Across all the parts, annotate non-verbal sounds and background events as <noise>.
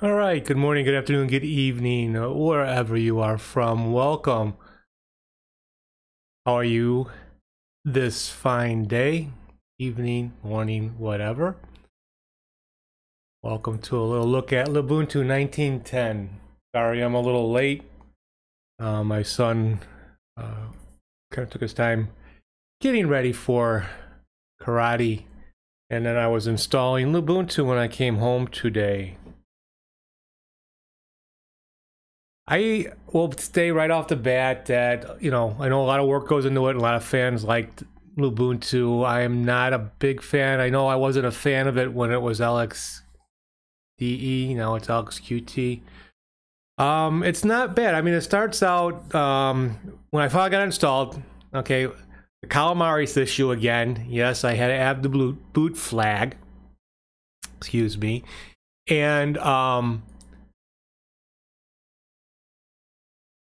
All right, good morning, good afternoon, good evening, wherever you are from. Welcome. How are you this fine day, evening, morning, whatever? Welcome to a little look at Lubuntu 1910. Sorry, I'm a little late. Uh, my son uh, kind of took his time getting ready for karate, and then I was installing Lubuntu when I came home today. I will say right off the bat that, you know, I know a lot of work goes into it. A lot of fans like Lubuntu. I am not a big fan. I know I wasn't a fan of it when it was LXDE. Now it's LXQT. Um, it's not bad. I mean, it starts out um, when I finally got installed. Okay, the Calamares issue again. Yes, I had to add the boot flag. Excuse me, and um,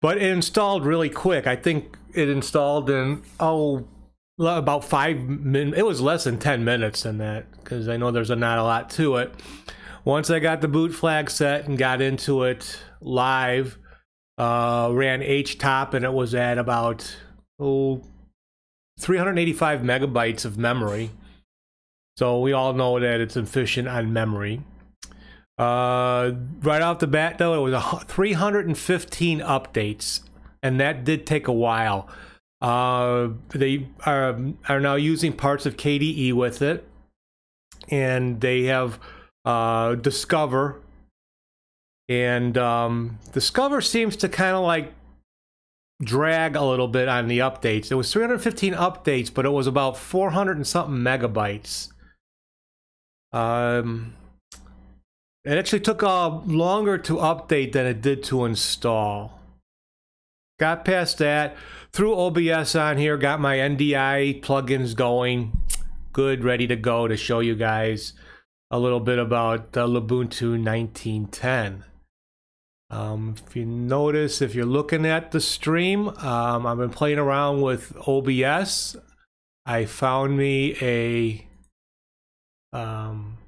but it installed really quick. I think it installed in oh about five minutes. It was less than ten minutes than that because I know there's a, not a lot to it. Once I got the boot flag set and got into it live, uh, ran HTOP and it was at about oh 385 megabytes of memory. So we all know that it's efficient on memory. Uh, right off the bat, though, it was a 315 updates, and that did take a while. Uh, they are are now using parts of KDE with it, and they have uh, Discover, and um, Discover seems to kind of like drag a little bit on the updates. It was 315 updates, but it was about 400 and something megabytes. Um, it actually took uh, longer to update than it did to install. Got past that, threw OBS on here, got my NDI plugins going. Good, ready to go to show you guys a little bit about uh, Lubuntu 1910. Um, if you notice, if you're looking at the stream, um, I've been playing around with OBS. I found me a um,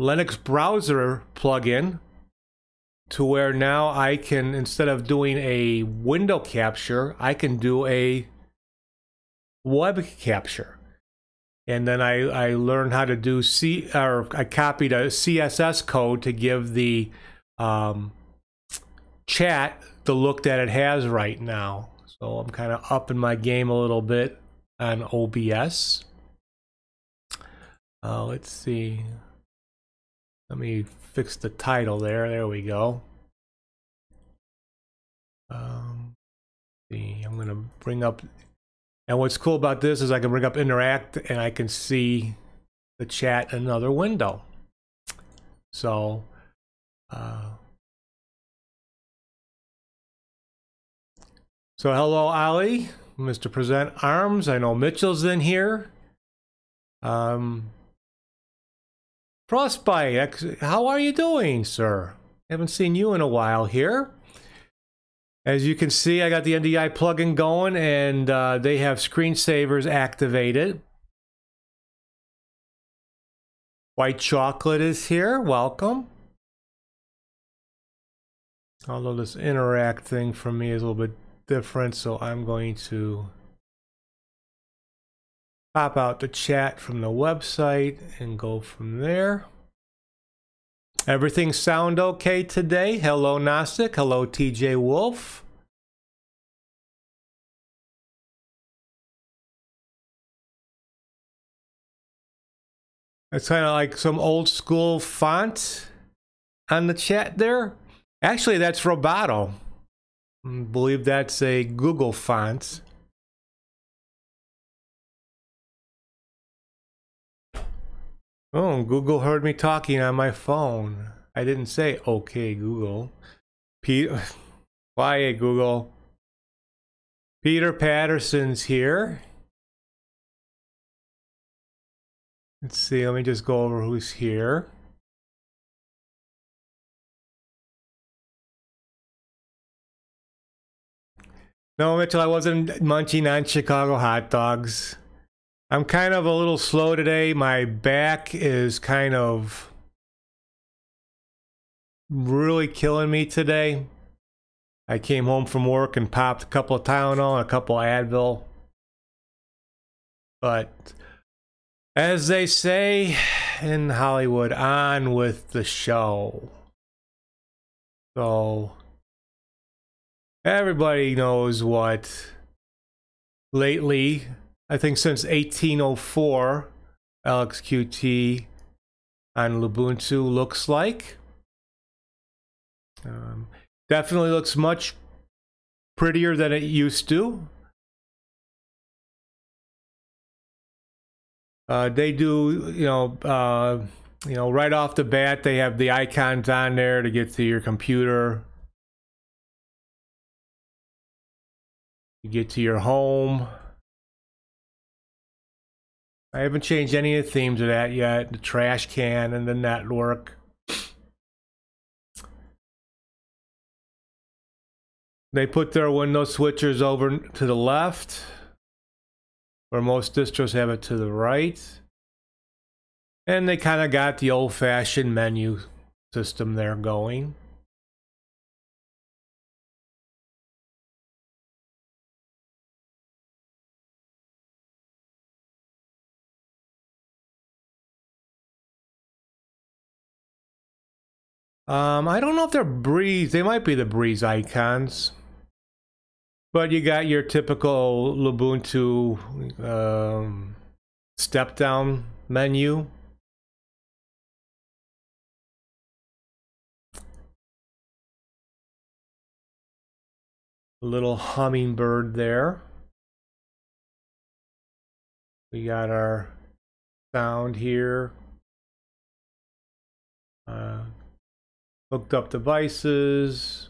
Linux browser plugin to where now I can, instead of doing a window capture, I can do a web capture. And then I, I learned how to do C, or I copied a CSS code to give the um, chat the look that it has right now. So I'm kind of upping my game a little bit on OBS. Uh, let's see. Let me fix the title there. There we go. Um, see, I'm gonna bring up. And what's cool about this is I can bring up interact and I can see the chat in another window. So, uh, so hello, Ali, Mr. Present Arms. I know Mitchell's in here. Um, Frostbite, how are you doing, sir? Haven't seen you in a while here. As you can see, I got the NDI plugin going and uh, they have screensavers activated. White chocolate is here. Welcome. Although this interact thing for me is a little bit different, so I'm going to pop out the chat from the website and go from there. Everything sound okay today? Hello, Gnostic. Hello, TJ Wolf. It's kind of like some old school font on the chat there. Actually, that's Roboto. I believe that's a Google font. Oh, Google heard me talking on my phone. I didn't say okay, Google. Pete, <laughs> quiet, Google. Peter Patterson's here. Let's see, let me just go over who's here. No, Mitchell, I wasn't munching on Chicago hot dogs. I'm kind of a little slow today. My back is kind of really killing me today. I came home from work and popped a couple of Tylenol and a couple of Advil. But as they say in Hollywood, on with the show. So everybody knows what lately, I think since 1804, LXQT on Lubuntu looks like. Um, definitely looks much prettier than it used to. Uh, they do, you know, uh, you know, right off the bat, they have the icons on there to get to your computer. You get to your home. I haven't changed any of the themes of that yet. The trash can and the network. They put their window switchers over to the left, where most distros have it to the right. And they kind of got the old-fashioned menu system there going. Um, I don't know if they're Breeze. They might be the Breeze icons. But you got your typical Lubuntu um, step down menu. A little hummingbird there. We got our sound here. Uh, hooked up devices.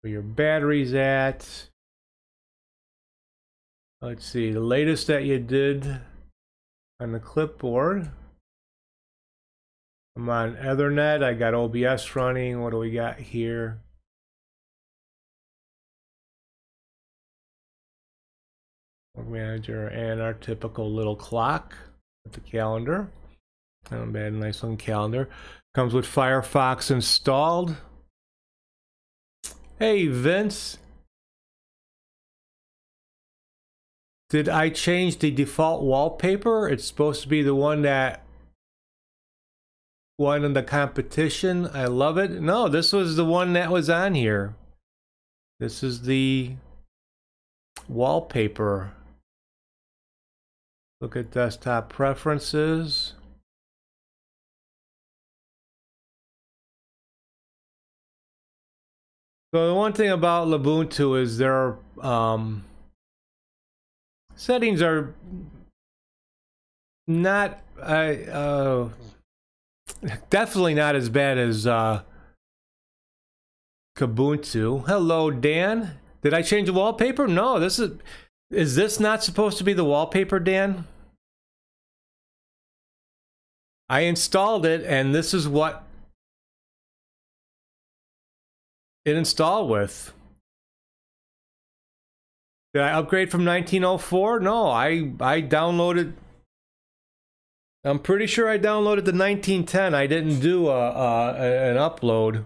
Where your battery's at. Let's see, the latest that you did on the clipboard. I'm on Ethernet. I got OBS running. What do we got here? Manager and our typical little clock with the calendar. Not bad, nice little calendar. Comes with Firefox installed. Hey, Vince. Did I change the default wallpaper? It's supposed to be the one that won in the competition. I love it. No, this was the one that was on here. This is the wallpaper. Look at desktop preferences. So the one thing about Lubuntu is their um, settings are not uh, definitely not as bad as uh, Kubuntu. Hello, Dan. Did I change the wallpaper? No, this is is this not supposed to be the wallpaper, Dan? I installed it and this is what it installed with. Did I upgrade from 1904? No, I I downloaded. I'm pretty sure I downloaded the 1910. I didn't do a, a an upload.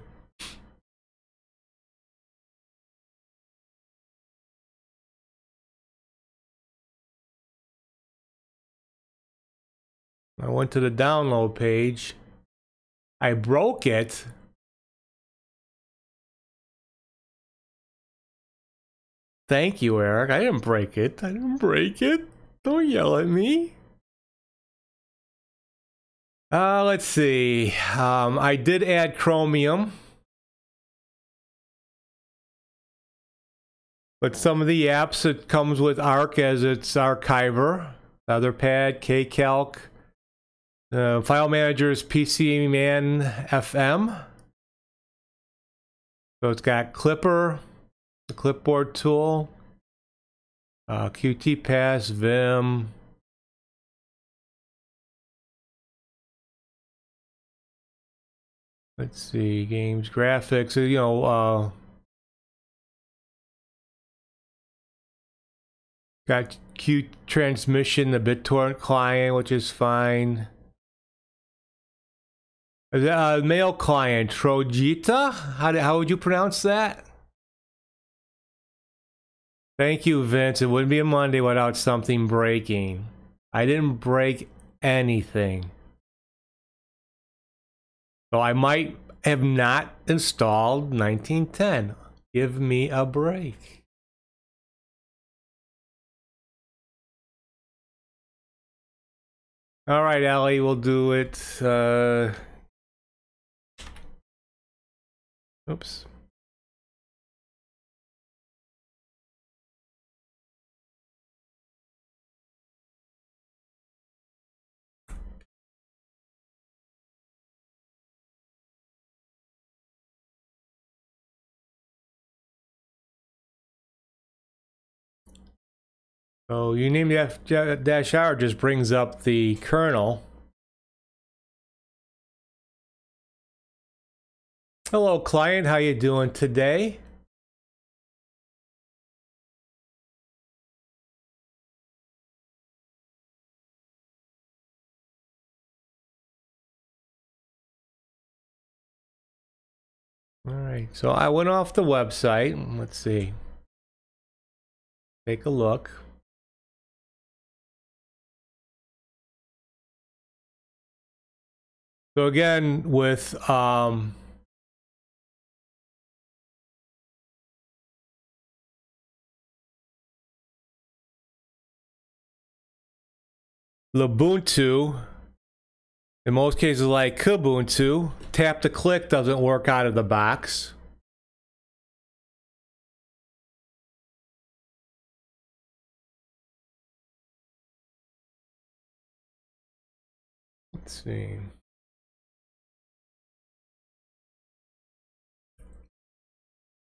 I went to the download page. I broke it. Thank you, Eric. I didn't break it. I didn't break it. Don't yell at me. Uh, let's see. Um, I did add Chromium. But some of the apps, it comes with Ark as its archiver. FeatherPad, KCalc. Uh, file manager is PCMan FM. So it's got Klipper, the clipboard tool, uh, Qt Pass, Vim. Let's see, games, graphics, you know, uh, got Q transmission, the BitTorrent client, which is fine. Uh, mail client, Trojita? How, how would you pronounce that? Thank you, Vince. It wouldn't be a Monday without something breaking. I didn't break anything. So I might have not installed 1910. Give me a break. All right, Ellie, we'll do it. Uh... Oops. So uname the dash R just brings up the kernel. Hello client, how you doing today? All right, so I went off the website. Let's see. Take a look. So again, with um, Lubuntu, in most cases like Kubuntu, tap to click doesn't work out of the box. Let's see.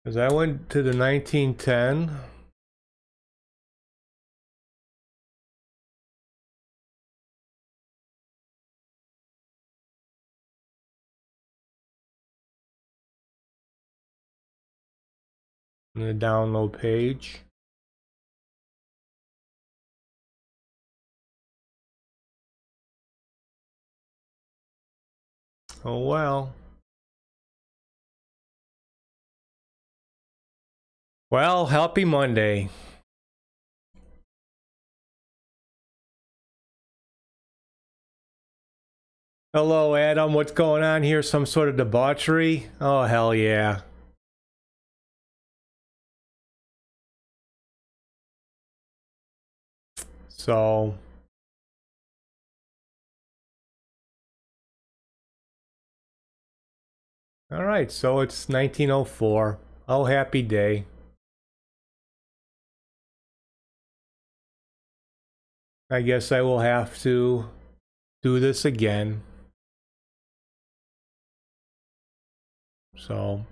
Because I went to the 1910. the download page. Oh well. Well, happy Monday. Hello, Adam. What's going on here? Some sort of debauchery? Oh, hell yeah. So... All right, so it's 1904. Oh, happy day. I guess I will have to do this again. So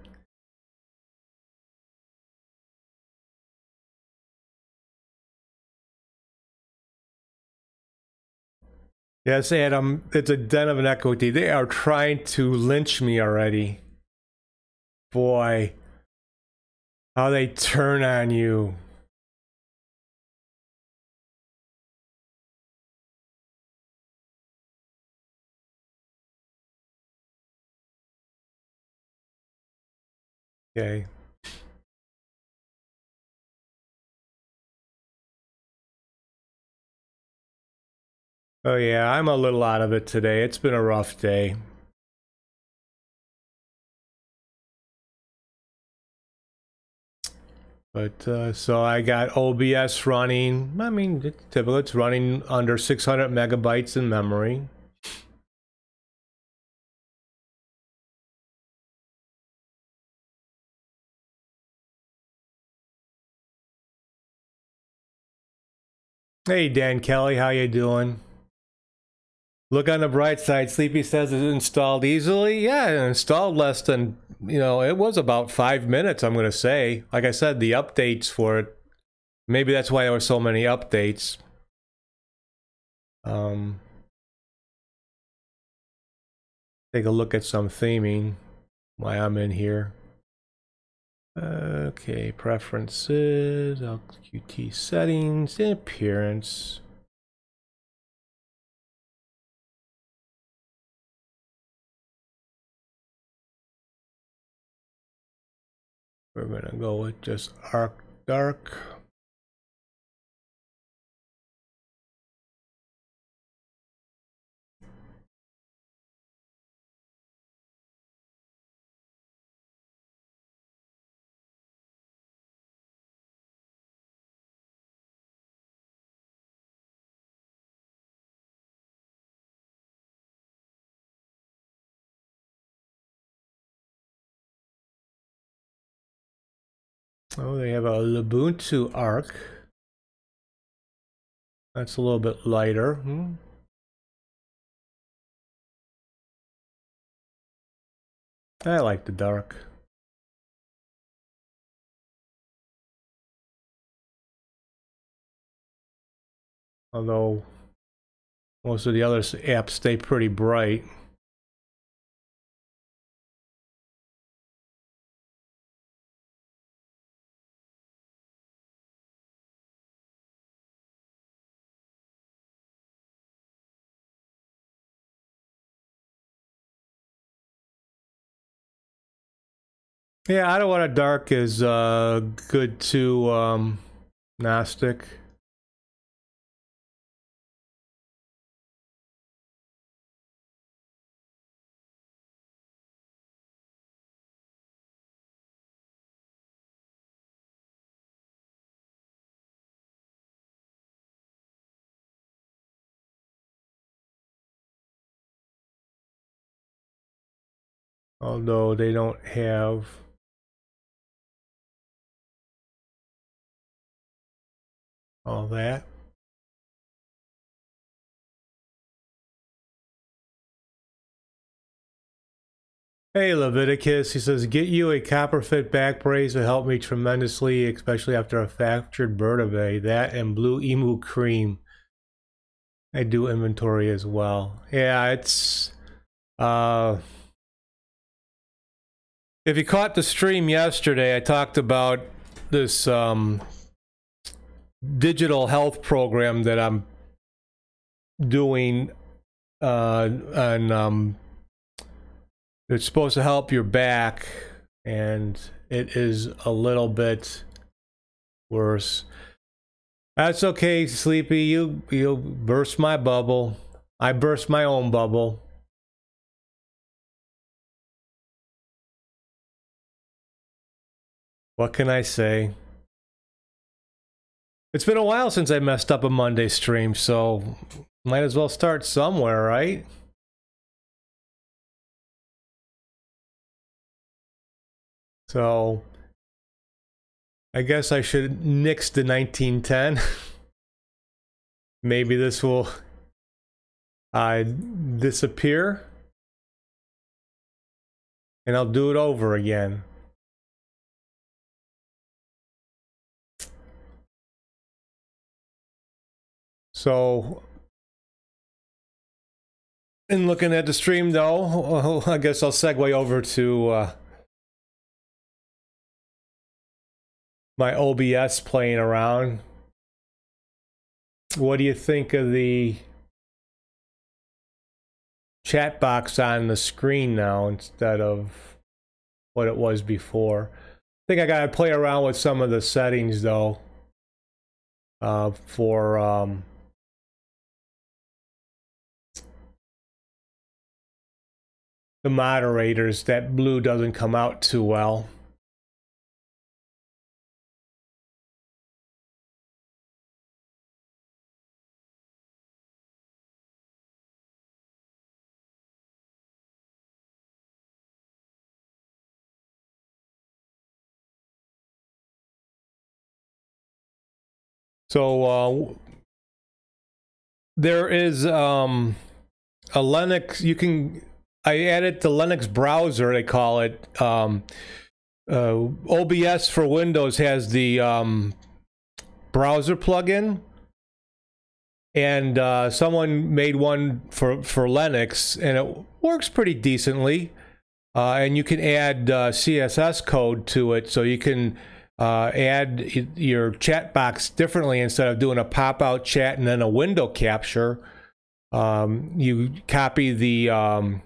Yes, Adam, it's a den of inequity. They are trying to lynch me already. Boy, how they turn on you. Okay. Oh yeah, I'm a little out of it today. It's been a rough day. But uh, so I got OBS running. I mean, it's typical. It's running under 600 megabytes in memory. Hey Dan Kelly, how you doing? Look on the bright side. Sleepy says it's installed easily. Yeah, it installed less than you know. It was about five minutes. I'm going to say. Like I said, the updates for it. Maybe that's why there were so many updates. Um, take a look at some theming Why I'm in here. Okay, preferences, LQT settings, and appearance. We're gonna go with just arc dark. Oh, they have a Ubuntu arc. That's a little bit lighter. Hmm. I like the dark. Although most of the other apps stay pretty bright. Yeah, I don't want a dark is uh, good to um, Gnostic. Although they don't have all that. Hey Leviticus, he says, get you a copper fit back brace will help me tremendously, especially after a fractured vertebrae. That and blue emu cream. I do inventory as well. Yeah, it's uh if you caught the stream yesterday, I talked about this um digital health program that I'm doing uh, and um, it's supposed to help your back and it is a little bit worse. That's okay, Sleepy. You you burst my bubble. I burst my own bubble. What can I say? It's been a while since I messed up a Monday stream, so might as well start somewhere, right? So, I guess I should nix the 1910. <laughs> Maybe this will uh, disappear. And I'll do it over again. So, in looking at the stream though, <laughs> I guess I'll segue over to uh, my OBS playing around. What do you think of the chat box on the screen now instead of what it was before? I think I got to play around with some of the settings though uh, for um, the moderators that blue doesn't come out too well. So uh, there is um, a Linux. You can I added the Linux browser, they call it. Um, uh, OBS for Windows has the um, browser plugin, and uh, someone made one for for Linux, and it works pretty decently. Uh, and you can add uh, CSS code to it, so you can uh, add your chat box differently instead of doing a pop-out chat and then a window capture. Um, you copy the um,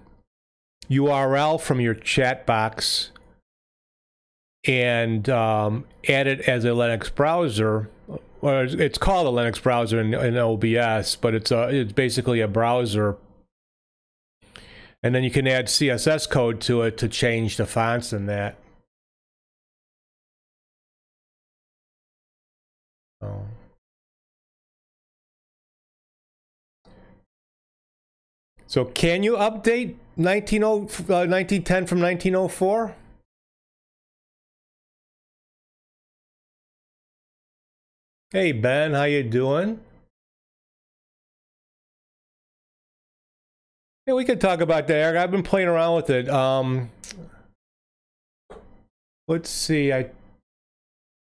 URL from your chat box and um, add it as a Linux browser. Well, it's called a Linux browser in, in OBS, but it's a it's basically a browser. And then you can add CSS code to it to change the fonts and that. So can you update 19, uh, 1910 from 1904? Hey Ben, how you doing? Yeah, we could talk about that, Eric. I've been playing around with it. Um, let's see. I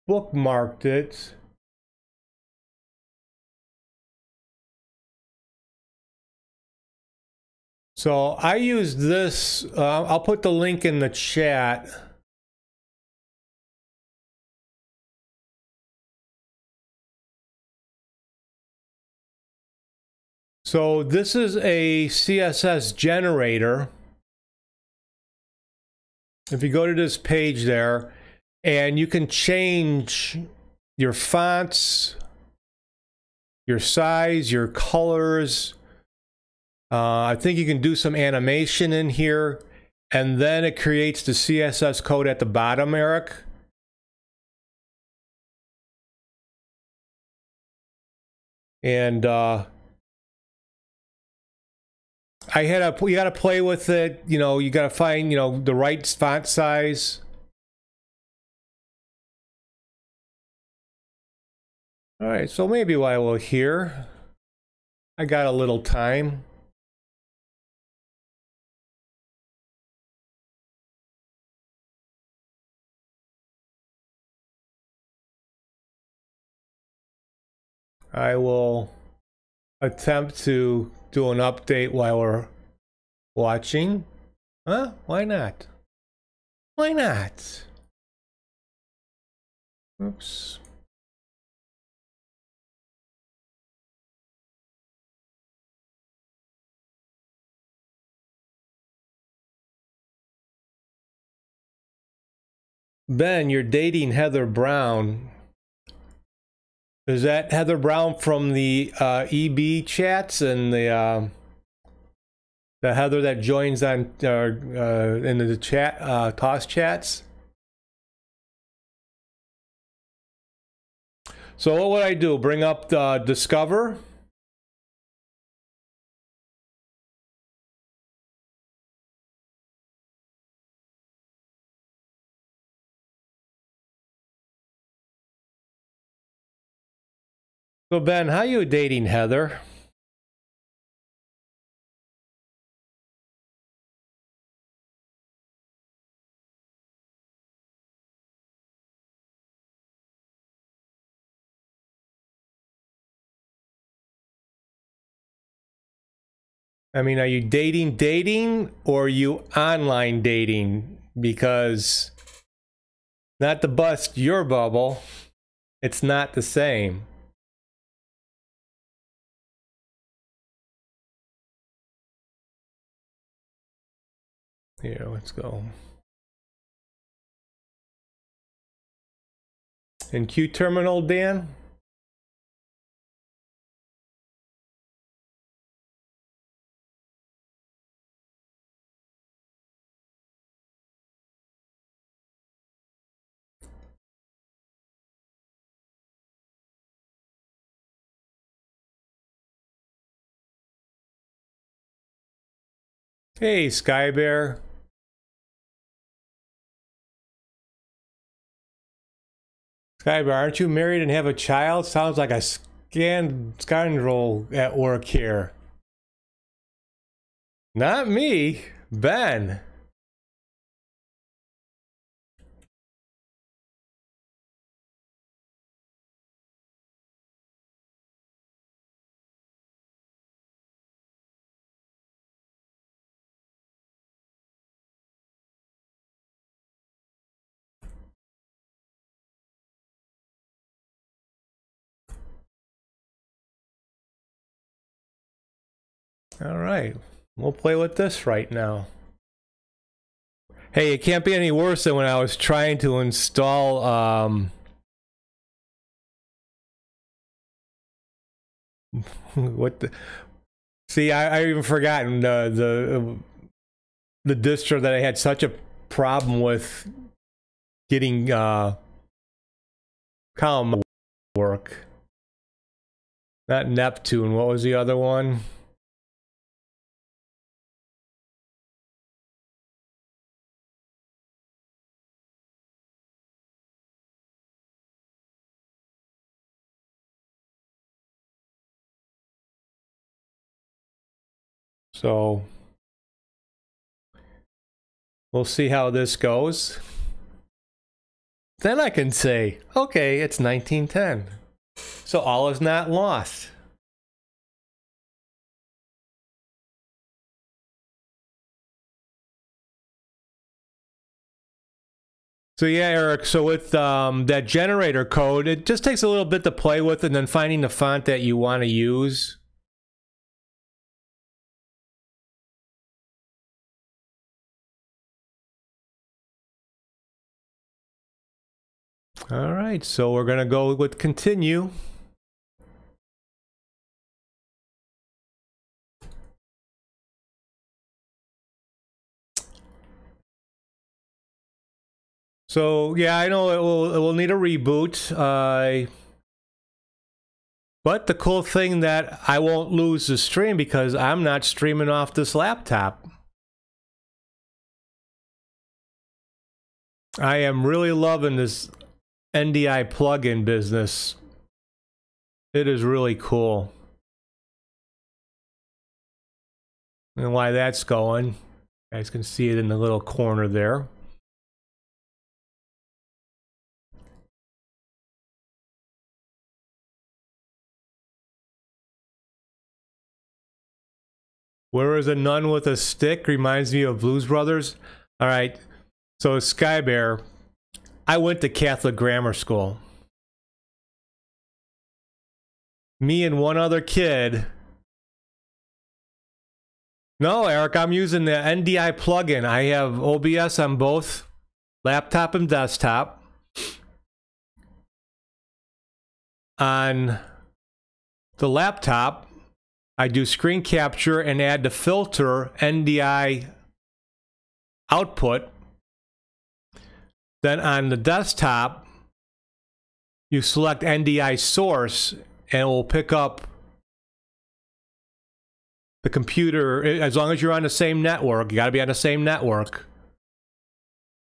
bookmarked it. So I use this. Uh, I'll put the link in the chat. So this is a CSS generator. If you go to this page there, and you can change your fonts, your size, your colors. Uh, I think you can do some animation in here, and then it creates the CSS code at the bottom, Eric. And uh, I had a you got to play with it. You know, you got to find you know the right font size. All right, so maybe while we're here, I got a little time. I will attempt to do an update while we're watching. Huh? Why not? Why not? Oops. Ben, you're dating Heather Brown. Is that Heather Brown from the uh, EB chats and the uh, the Heather that joins on uh, uh in the chat uh, toss chats? So what would I do? Bring up the Discover? So Ben, how you dating Heather? I mean, are you dating dating or are you online dating? Because not to bust your bubble, it's not the same. Here, let's go. In Q terminal, Dan? Hey, Skybear. Skybar, aren't you married and have a child? Sounds like a scoundrel at work here. Not me, Ben. All right, we'll play with this right now. Hey, it can't be any worse than when I was trying to install um <laughs> what the See, I, I even forgotten the the distro that I had such a problem with getting uh column work. Not Neptune, what was the other one? So we'll see how this goes. Then I can say, okay, it's 1910. So all is not lost. So yeah, Eric, so with um, that generator code, it just takes a little bit to play with and then finding the font that you want to use. All right, so we're going to go with continue. So yeah, I know it will it will need a reboot. Uh, but the cool thing that I won't lose the stream because I'm not streaming off this laptop. I am really loving this NDI plugin business. It is really cool. And why that's going, you guys can see it in the little corner there. Where is a nun with a stick? Reminds me of Blues Brothers. All right. So Sky Bear, I went to Catholic grammar school. Me and one other kid. No, Eric, I'm using the NDI plugin. I have OBS on both laptop and desktop. On the laptop, I do screen capture and add the filter NDI output then on the desktop, you select NDI source and it will pick up the computer as long as you're on the same network. You got to be on the same network.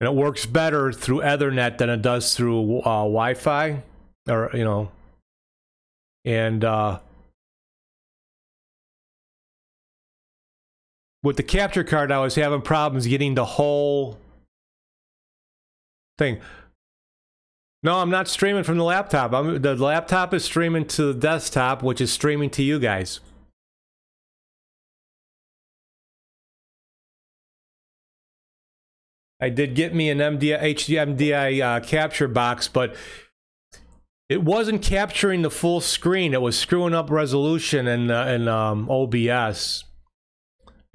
And it works better through Ethernet than it does through uh, Wi-Fi or you know and uh, with the capture card I was having problems getting the whole thing. No, I'm not streaming from the laptop. I'm, the laptop is streaming to the desktop, which is streaming to you guys. I did get me an MDI, HDMI uh, capture box, but it wasn't capturing the full screen. It was screwing up resolution in, uh, in um, OBS.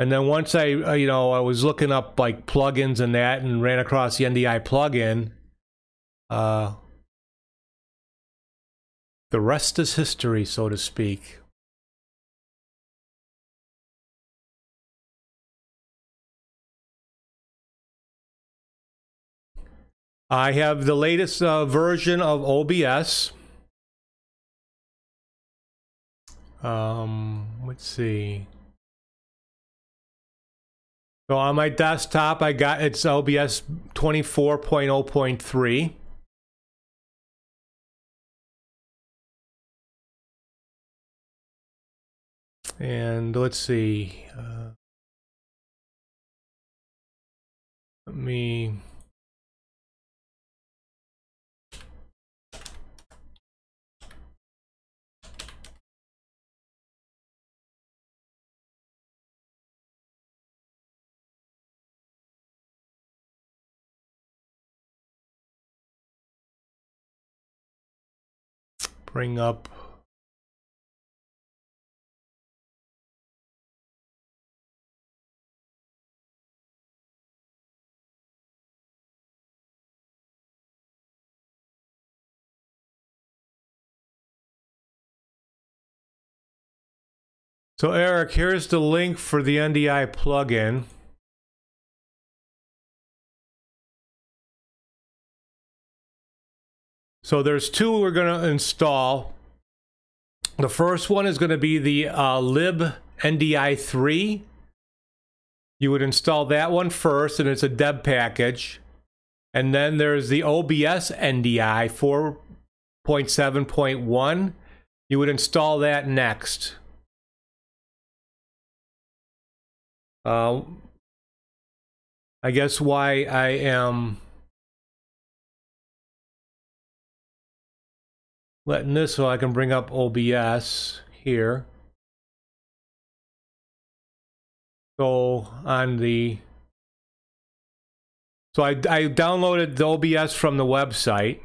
And then once I, uh, you know, I was looking up like plugins and that and ran across the NDI plugin, uh, the rest is history, so to speak. I have the latest uh, version of OBS. Um, let's see. So on my desktop, I got it's OBS 24.0.3. And let's see. Uh, let me bring up So Eric, here's the link for the NDI plugin. So there's two we're going to install. The first one is going to be the uh, lib NDI 3. You would install that one first, and it's a deb package. And then there's the OBS NDI 4.7.1. You would install that next. Uh, I guess why I am letting this so I can bring up OBS here. Go on the so I, I downloaded the OBS from the website.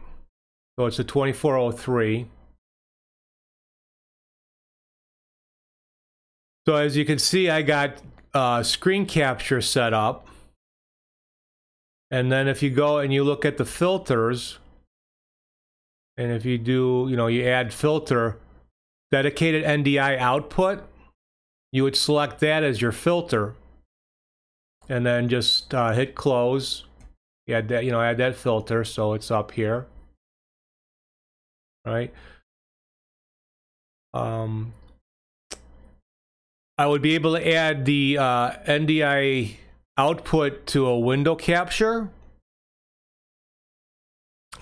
So it's a 2403. So as you can see, I got uh, screen capture set up. And then if you go and you look at the filters, and if you do, you know, you add filter, dedicated NDI output, you would select that as your filter. And then just uh, hit close. You add that, you know, add that filter so it's up here. Right. Um, I would be able to add the uh, NDI output to a window capture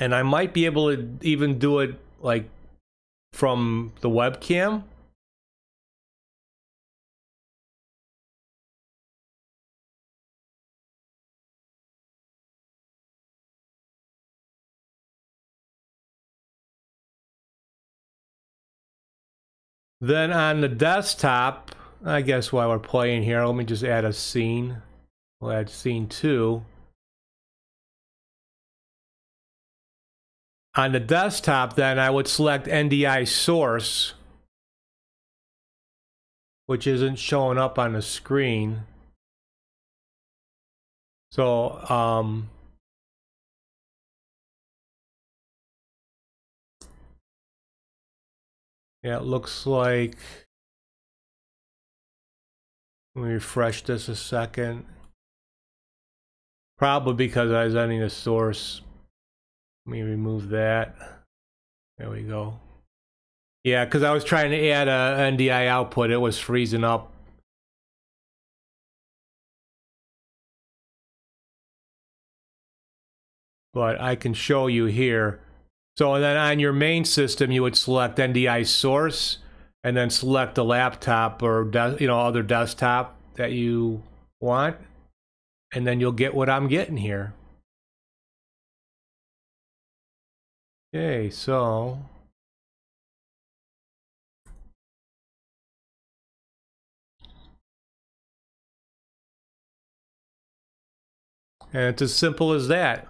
and I might be able to even do it like from the webcam. Then on the desktop, I guess while we're playing here, let me just add a scene. We'll add scene two. On the desktop, then I would select NDI source, which isn't showing up on the screen. So, um, yeah, it looks like, let me refresh this a second. Probably because I was ending the source let me remove that. There we go. Yeah, because I was trying to add a NDI output. It was freezing up. But I can show you here. So then on your main system, you would select NDI source and then select the laptop or you know other desktop that you want. And then you'll get what I'm getting here. Okay, so And it's as simple as that.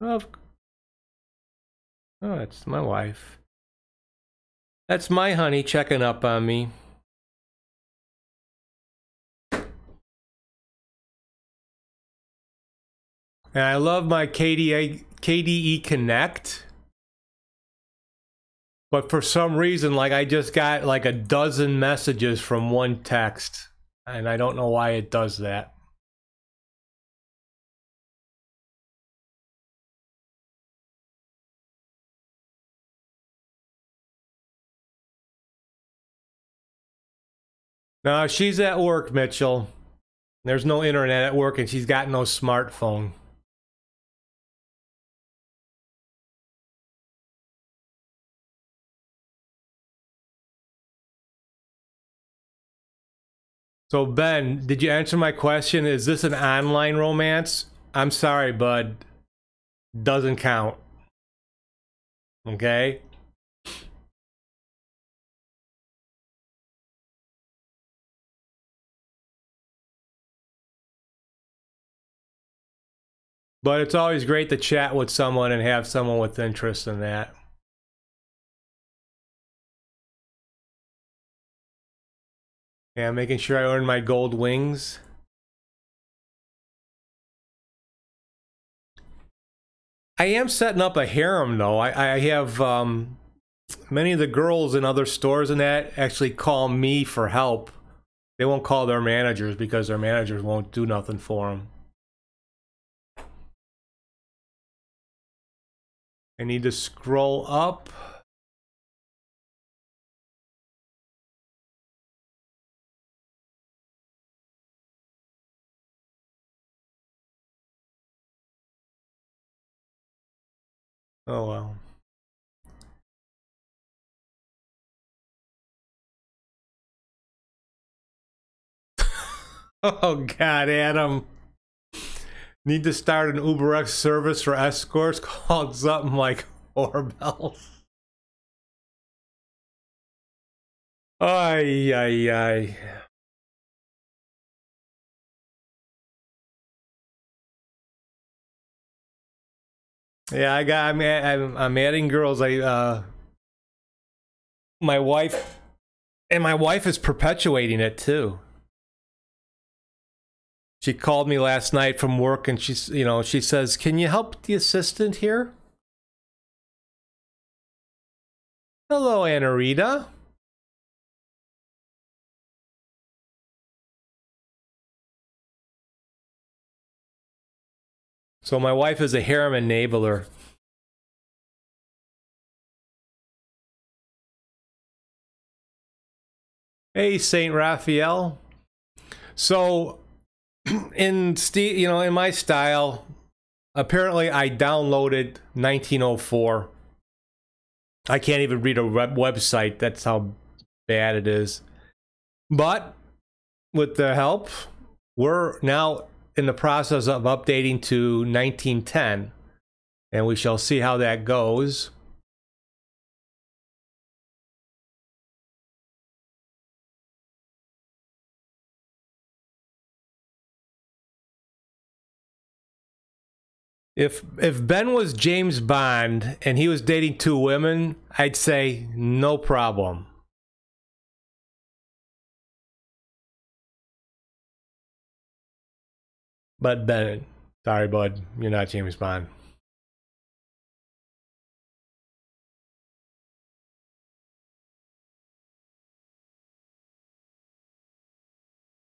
Of Oh, it's my wife. That's my honey checking up on me. And I love my KDA, KDE Connect. But for some reason, like I just got like a dozen messages from one text. And I don't know why it does that. No, she's at work, Mitchell. There's no internet at work and she's got no smartphone. So Ben, did you answer my question? Is this an online romance? I'm sorry, bud. Doesn't count. Okay? But it's always great to chat with someone and have someone with interest in that. Yeah, making sure I earn my gold wings. I am setting up a harem though. I, I have um, many of the girls in other stores and that actually call me for help. They won't call their managers because their managers won't do nothing for them. I need to scroll up. Oh well. <laughs> oh god, Adam. Need to start an UberX service for escorts <laughs> called something like Oorbells. Ay, ay, ay. Yeah, I got. I'm. I'm, I'm adding girls. I. Uh, my wife, and my wife is perpetuating it too. She called me last night from work, and she's. You know, she says, "Can you help the assistant here?" Hello, Anna Rita. So my wife is a harem enabler. Hey, Saint Raphael. So, <clears throat> in you know, in my style, apparently I downloaded 1904. I can't even read a web website. That's how bad it is. But with the help, we're now in the process of updating to 1910, and we shall see how that goes. If if Ben was James Bond and he was dating two women, I'd say no problem. But Ben, sorry, bud, you're not James Bond.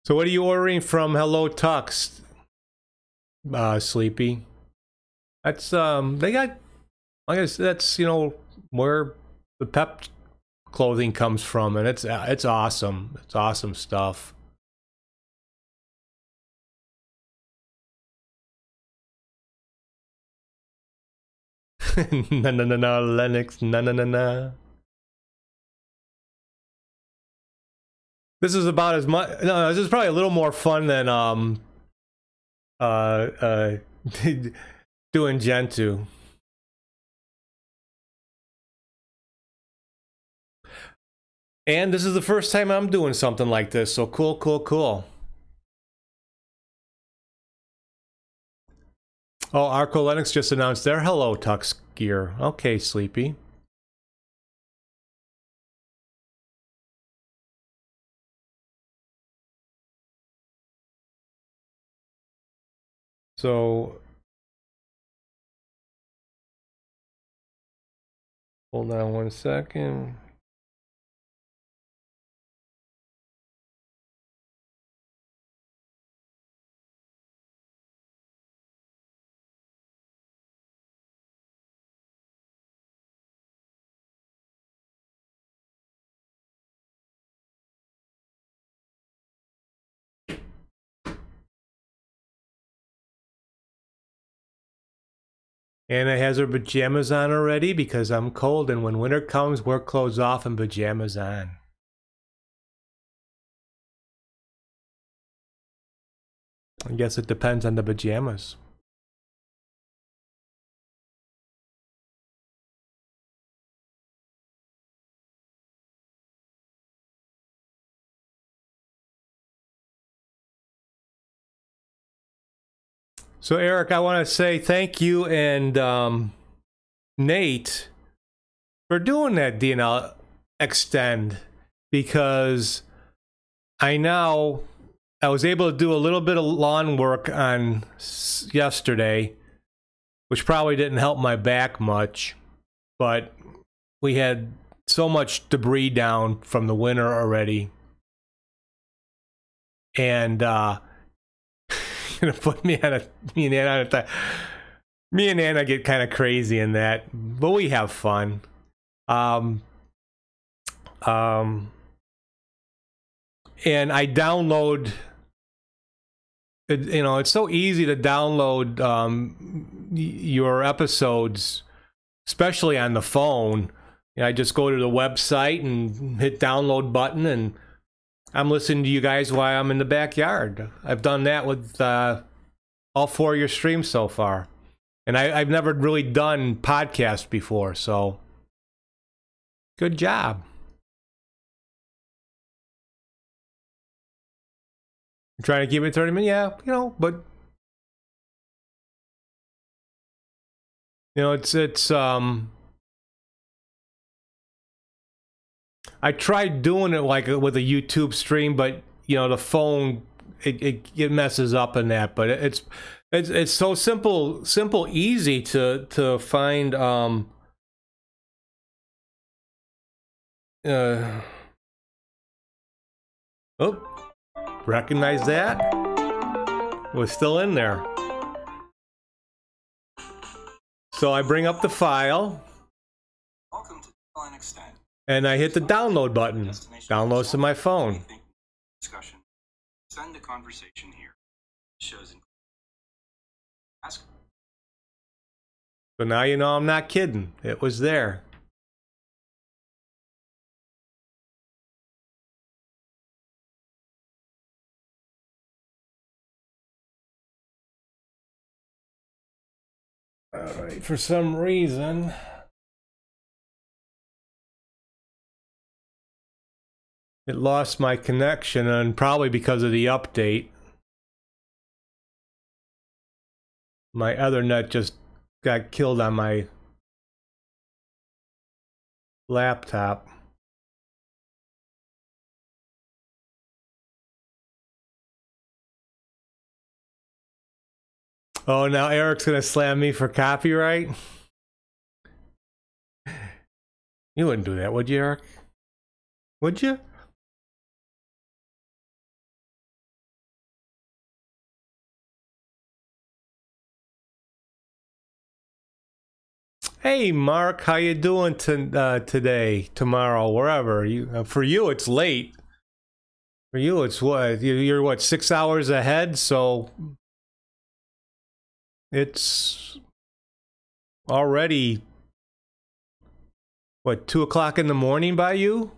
So what are you ordering from HelloTux? Uh, Sleepy. That's um, they got. like I guess that's you know where the pep clothing comes from, and it's it's awesome. It's awesome stuff. no, no, no, no, Lennox, no, no, no, no. This is about as much. No, this is probably a little more fun than um, uh, uh, <laughs> doing Gentoo. And this is the first time I'm doing something like this, so cool, cool, cool. Oh, ArcoLinux just announced their HelloTux gear. Okay, Sleepy. So, hold on one second. Anna has her pajamas on already because I'm cold, and when winter comes, work clothes off and pajamas on. I guess it depends on the pajamas. So, Eric, I want to say thank you and um, Nate for doing that DNL extend because I now I was able to do a little bit of lawn work on yesterday, which probably didn't help my back much, but we had so much debris down from the winter already. And uh gonna put me on a me and Anna on me and Anna get kind of crazy in that, but we have fun. Um um and I download it, you know, it's so easy to download um, your episodes, especially on the phone. You know, I just go to the website and hit download button, and I'm listening to you guys while I'm in the backyard. I've done that with uh, all four of your streams so far, and I, I've never really done podcasts before, so good job. trying to keep it 30 minutes. Yeah, you know, but you know, it's it's um I tried doing it like with a YouTube stream, but you know, the phone it it, it messes up in that, but it's it's it's so simple simple easy to to find um uh oh Recognize that? was still in there. So I bring up the file. And I hit the download button. Downloads to my phone. Discussion. Send a conversation here. Shows Ask. So now you know I'm not kidding. It was there. Alright, for some reason... It lost my connection, and probably because of the update. My Ethernet just got killed on my laptop. Oh, now Eric's gonna slam me for copyright? You wouldn't do that, would you, Eric? Would you? Hey, Mark, how you doing to, uh, today, tomorrow, wherever? You uh, for you, it's late. For you, it's what you're what six hours ahead, so it's already what two o'clock in the morning by you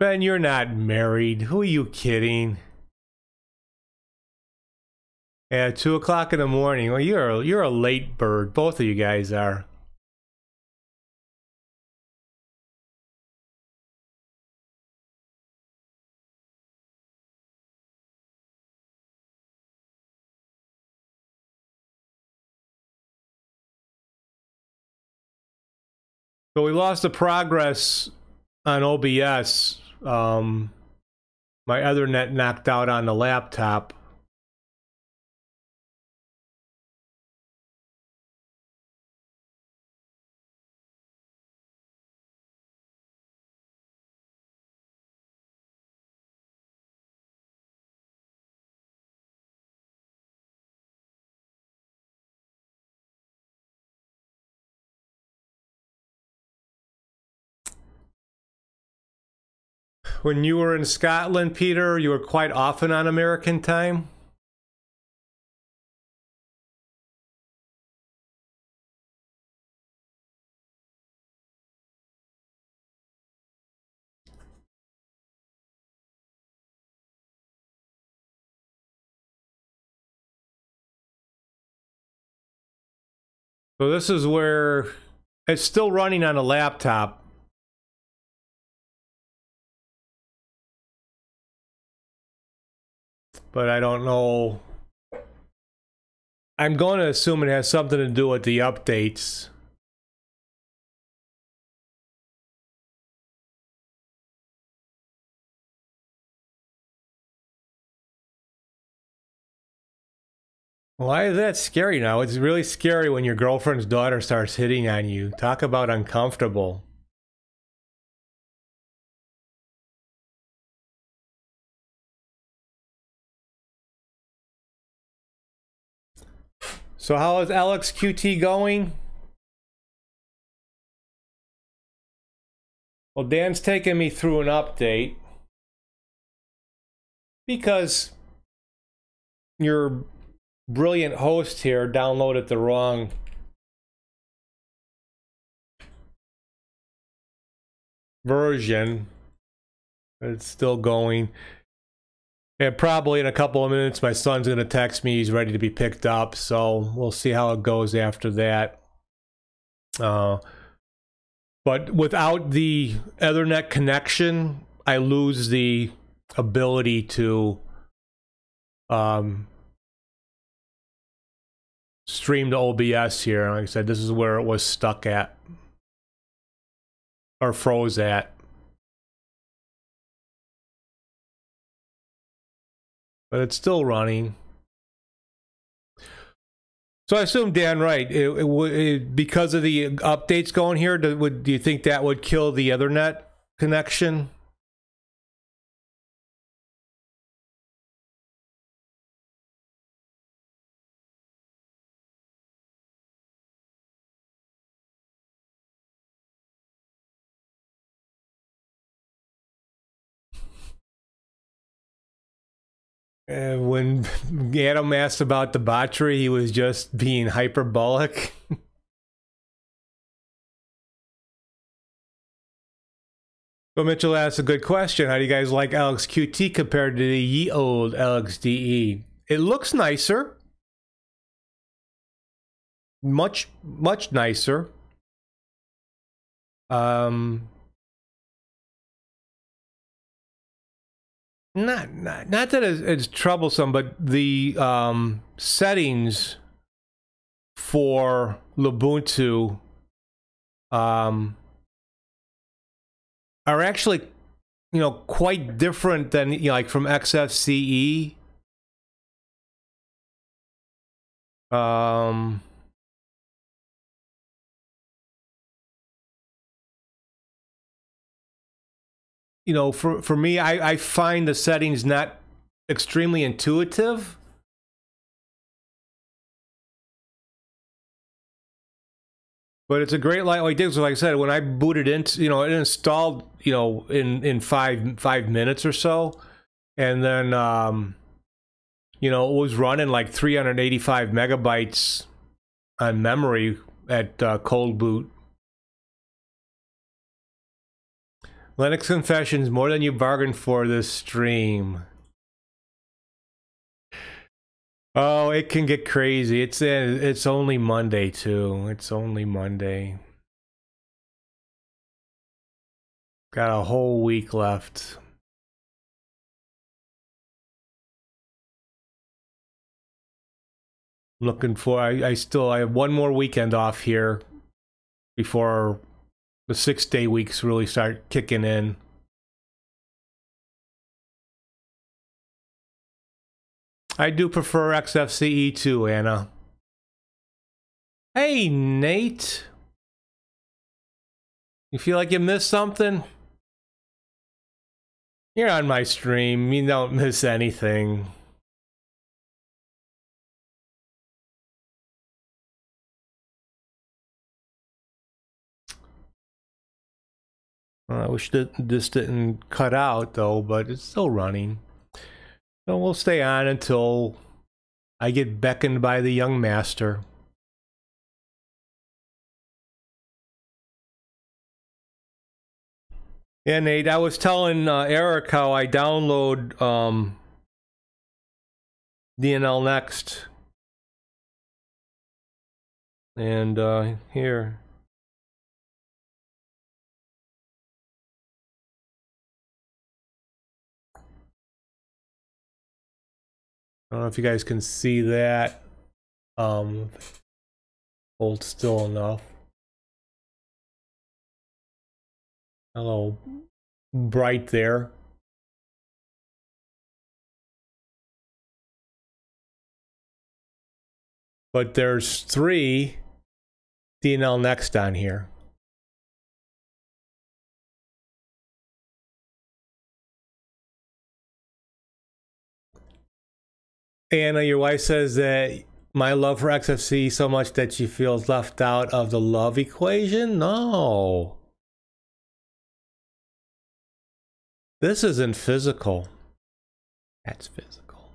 Ben, you're not married. Who are you kidding? Yeah, two o'clock in the morning. Well, you're you're a late bird. Both of you guys are. So we lost the progress on OBS. Um, my Ethernet knocked out on the laptop. When you were in Scotland, Peter, you were quite often on American time? So this is where it's still running on a laptop, but I don't know. I'm going to assume it has something to do with the updates. Why is that scary now? It's really scary when your girlfriend's daughter starts hitting on you. Talk about uncomfortable. So how is LXQt going? Well, Dan's taking me through an update because your brilliant host here downloaded the wrong version. It's still going. And probably in a couple of minutes, my son's going to text me. He's ready to be picked up. So we'll see how it goes after that. Uh, but without the Ethernet connection, I lose the ability to um, stream to OBS here. Like I said, this is where it was stuck at or froze at. But it's still running. So I assume Dan, right? It, it, it, because of the updates going here, do, would do you think that would kill the Ethernet connection? Uh, when <laughs> Adam asked about the battery, he was just being hyperbolic. <laughs> But Mitchell asked a good question. How do you guys like LXQt compared to the ye old LXDE? It looks nicer. Much, much nicer. Um, not not, not that it's, it's, troublesome, but the um, settings for Lubuntu um, are actually, you know, quite different than you know, like from XFCE. Um, you know, for for me, I I find the settings not extremely intuitive. But it's a great lightweight disk. Like I said, when I booted into, you know, it installed, you know, in in five five minutes or so, and then, um, you know, it was running like 385 megabytes on memory at uh, cold boot. Linux Confessions, more than you bargained for this stream. Oh, it can get crazy. It's uh, it's only Monday too. It's only Monday. Got a whole week left. Looking for I, I still I have one more weekend off here before the six day weeks really start kicking in. I do prefer XFCE too, Anna. Hey, Nate. You feel like you missed something? You're on my stream. You don't miss anything. I wish that this didn't cut out though, but it's still running. So we'll stay on until I get beckoned by the young master. Yeah, Nate, I was telling uh, Eric how I download um, DNL Next. And uh, here. I don't know if you guys can see that. Um, hold still enough. A little bright there. But there's three DNL next on here. Anna, uh, your wife says that my love for XFC so much that she feels left out of the love equation? No. This isn't physical. That's physical.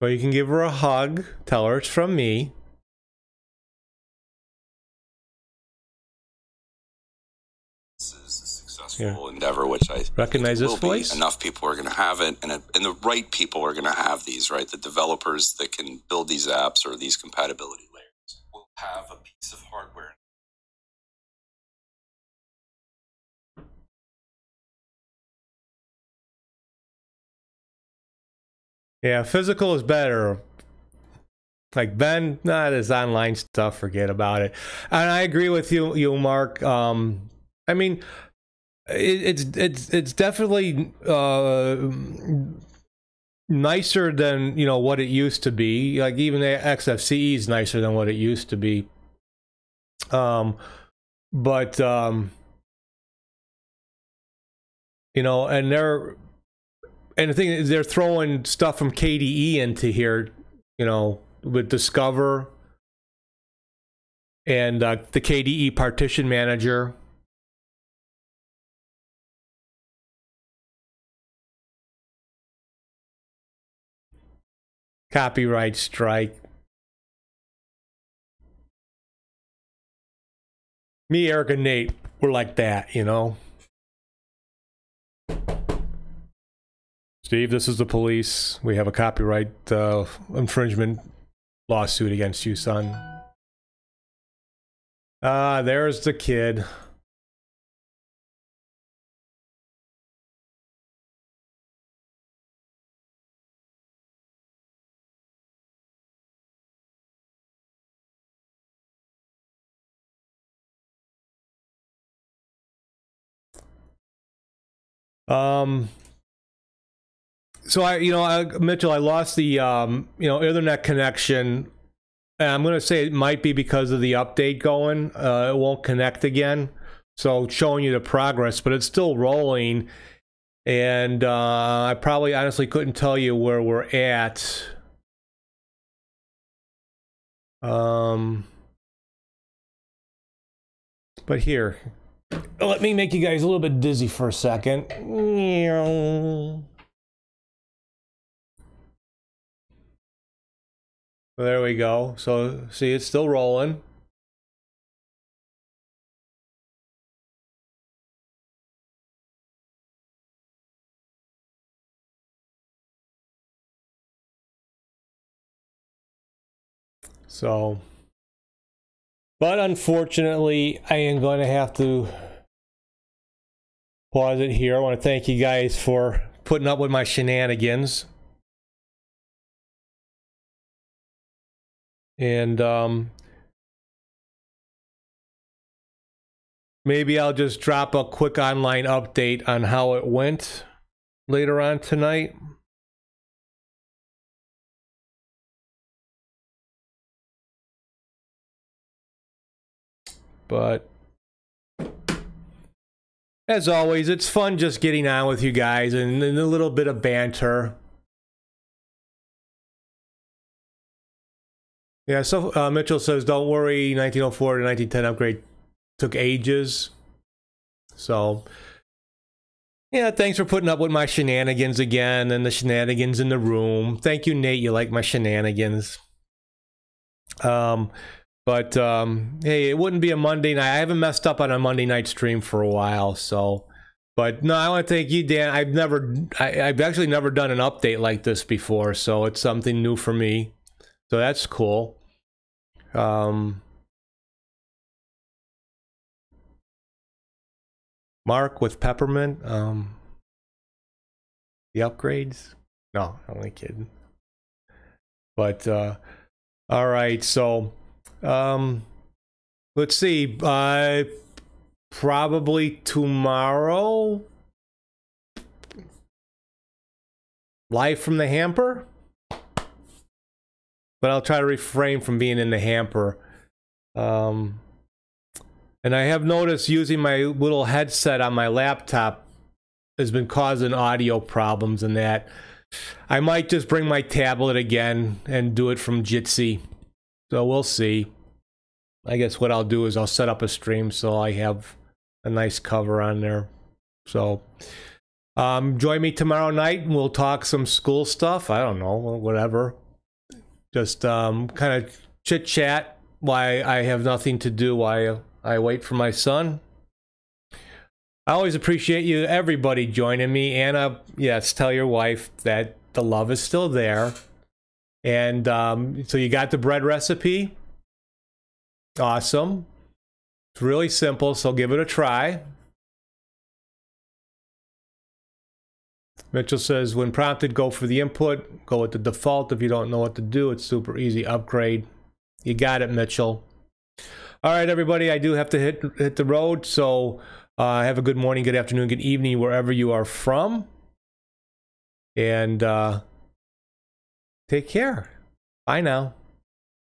But you can give her a hug, tell her it's from me. Successful yeah. endeavor, which I recognize this voice. Be. Enough people are going to have it, and it, and the right people are going to have these. Right, the developers that can build these apps or these compatibility layers will have a piece of hardware. Yeah, physical is better. Like Ben, not his online stuff. Forget about it. And I agree with you, you Mark. Um, I mean, it's it's it's definitely uh, nicer than you know what it used to be. Like even the XFCE is nicer than what it used to be. Um, but um, you know, and they're and the thing is, they're throwing stuff from KDE into here. You know, with Discover and uh, the KDE partition manager copyright strike. Me, Eric, and Nate, we're like that, you know. Steve, this is the police. We have a copyright uh, infringement lawsuit against you, son. Ah, there's the kid. Um, so I, you know, I, Mitchell, I lost the, um, you know, internet connection. And I'm going to say it might be because of the update going. Uh, it won't connect again. So showing you the progress, but it's still rolling. And uh, I probably honestly couldn't tell you where we're at. Um, but here, let me make you guys a little bit dizzy for a second. There we go. So, see, it's still rolling. So, but unfortunately, I am going to have to pause it here. I want to thank you guys for putting up with my shenanigans. And um, maybe I'll just drop a quick online update on how it went later on tonight. But as always, it's fun just getting on with you guys and, and a little bit of banter. Yeah, so uh, Mitchell says, don't worry, 1904 to 1910 upgrade took ages. So, yeah, thanks for putting up with my shenanigans again and the shenanigans in the room. Thank you, Nate. You like my shenanigans. Um, but um, hey, it wouldn't be a Monday night. I haven't messed up on a Monday night stream for a while, so. But no, I want to thank you, Dan. I've never, I, have actually never done an update like this before, so it's something new for me. So that's cool. Um, Mark with Peppermint. Um, the upgrades? No, I'm only kidding. But uh, all right, so um, let's see. Uh, probably tomorrow. Live from the hamper. But I'll try to refrain from being in the hamper. Um, and I have noticed using my little headset on my laptop has been causing audio problems and that. I might just bring my tablet again and do it from Jitsi. So we'll see. I guess what I'll do is I'll set up a stream so I have a nice cover on there. So um, join me tomorrow night and we'll talk some school stuff. I don't know, whatever. Just um, kind of chit chat why I have nothing to do while I wait for my son. I always appreciate you, everybody joining me. Anna, yes, tell your wife that the love is still there. And um, so you got the bread recipe. Awesome. It's really simple, so give it a try. Mitchell says, when prompted, go for the input. Go with the default. If you don't know what to do, it's super easy. Upgrade. You got it, Mitchell. All right, everybody. I do have to hit hit the road, so uh, have a good morning, good afternoon, good evening, wherever you are from. And uh, take care. Bye now.